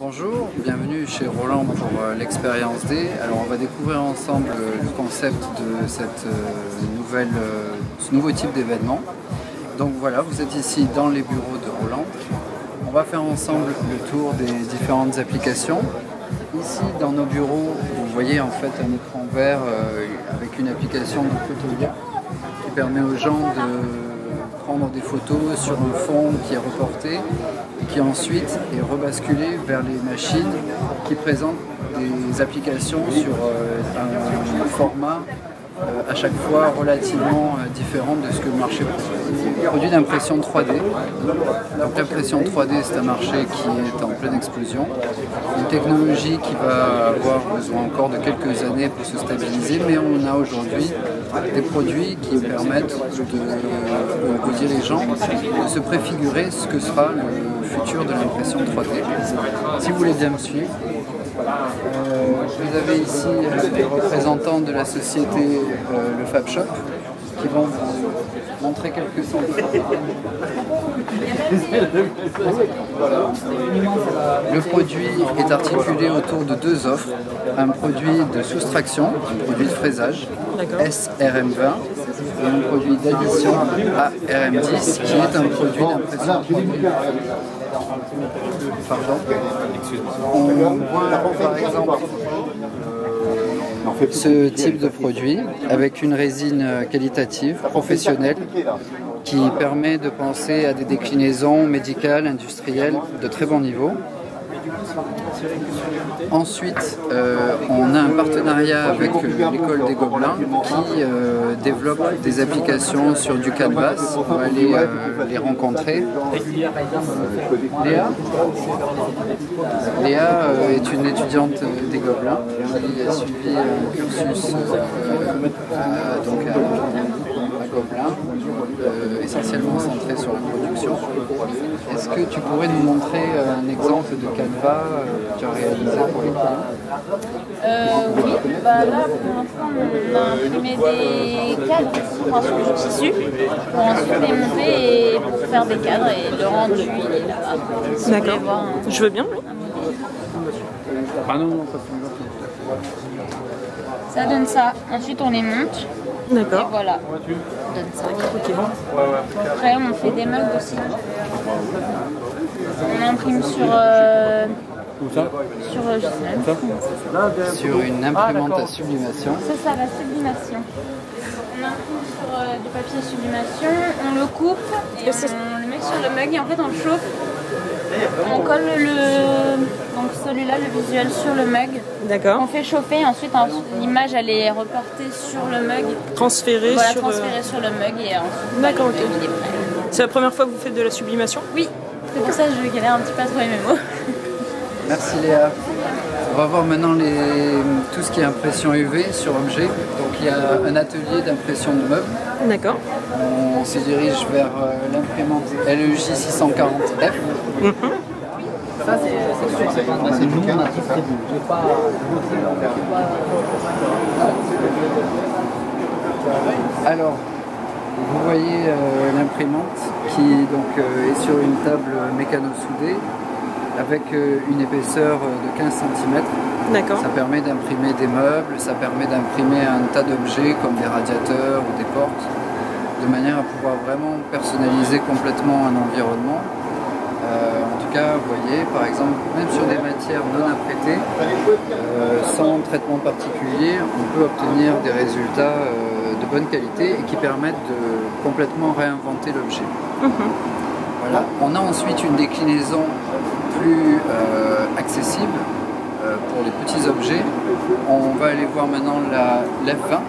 Bonjour, bienvenue chez Roland pour euh, l'expérience D. Alors on va découvrir ensemble euh, le concept de euh, ce nouveau type d'événement. Donc voilà, vous êtes ici dans les bureaux de Roland. On va faire ensemble le tour des différentes applications. Ici dans nos bureaux, vous voyez en fait un écran vert avec une application de qui permet aux gens de prendre des photos sur un fond qui est reporté et qui ensuite est rebasculé vers les machines qui présentent des applications sur euh, un format euh, à chaque fois relativement euh, différente de ce que le marché produit. Produit d'impression 3D. l'impression 3D c'est un marché qui est en pleine explosion. Une technologie qui va avoir besoin encore de quelques années pour se stabiliser, mais on a aujourd'hui des produits qui permettent de, aux dirigeants de se préfigurer ce que sera le futur de l'impression 3D. Si vous voulez bien me suivre, euh, vous avez ici les représentants de la société euh, Le Fab Shop qui vont vous montrer quelques sons. Le produit est articulé autour de deux offres. Un produit de soustraction, un produit de fraisage, SRM20, et un produit d'addition ARM10, qui est un produit d'impression Ce type de produit avec une résine qualitative, professionnelle, qui permet de penser à des déclinaisons médicales, industrielles de très bon niveau. Ensuite, euh, on a un partenariat avec euh, l'école des Gobelins qui euh, développe des applications sur du canvas. On va aller les rencontrer. Léa Léa est une étudiante des Gobelins qui a suivi un cursus à, Gobelins, essentiellement centré sur la production. Est-ce que tu pourrais nous montrer un exemple de canvas que tu as réalisé pour les clients? Euh, Oui, bah là pour l'instant on a imprimé des cadres sur du tissu pour ensuite les monter et pour faire des cadres et le rendu il est là-bas. D'accord. Je veux bien. Ah non, non, ça donne ça. Ensuite on les monte. D'accord. Et voilà. Donne ça. Après on fait des mugs aussi. On imprime sur. Euh, sur, euh, sur une imprimante à sublimation. C'est ça, la sublimation. On imprime sur euh, du papier sublimation, on le coupe et on le met sur le mug et en fait on le chauffe. On colle le le visuel sur le mug. D'accord. On fait chauffer et ensuite l'image elle est reportée sur le mug. Transférée voilà, sur, transférée sur le mug et ensuite D'accord, ok. C'est la première fois que vous faites de la sublimation? Oui. C'est pour ça que je galère un petit peu à trouver mes mots. Merci Léa. On va voir maintenant les, tout ce qui est impression UV sur objet. Donc il y a un atelier d'impression de meubles. D'accord. On se dirige vers euh, l'imprimante LEJ 640F. Ça, c'est nous, on a pas. Alors, vous voyez euh, l'imprimante qui donc, euh, est sur une table mécano-soudée avec euh, une épaisseur de 15 cm. D'accord. Ça permet d'imprimer des meubles, ça permet d'imprimer un tas d'objets comme des radiateurs ou des portes, de manière à pouvoir vraiment personnaliser complètement un environnement. Cas, vous voyez, par exemple, même sur des matières non apprêtées, sans traitement particulier, on peut obtenir des résultats de bonne qualité et qui permettent de complètement réinventer l'objet. Mhm. Voilà. On a ensuite une déclinaison plus euh, accessible euh, pour les petits objets. On va aller voir maintenant la l'F20.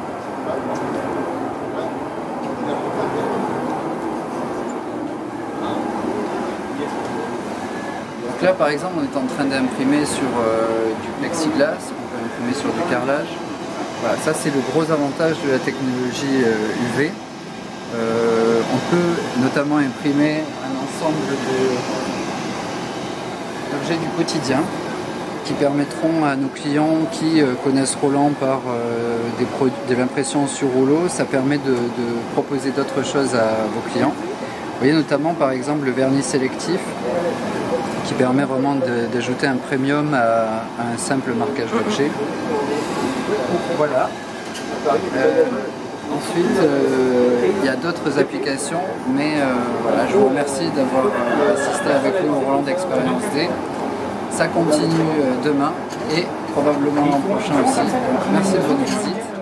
Là par exemple on est en train d'imprimer sur euh, du plexiglas, on peut imprimer sur du carrelage ça c'est le gros avantage de la technologie UV. Euh, euh, on peut notamment imprimer un ensemble d'objets du quotidien qui permettront à nos clients qui connaissent Roland par de l'impression sur rouleau, ça permet de, proposer d'autres choses à vos clients. Vous voyez notamment par exemple le vernis sélectif qui permet vraiment d'ajouter un premium à, un simple marquage d'objet. Voilà. Euh, ensuite, euh, il y a d'autres applications, mais voilà, je vous remercie d'avoir assisté avec nous au Roland d'Expérience D. Ça continue demain et probablement l'an prochain aussi. merci de votre visite.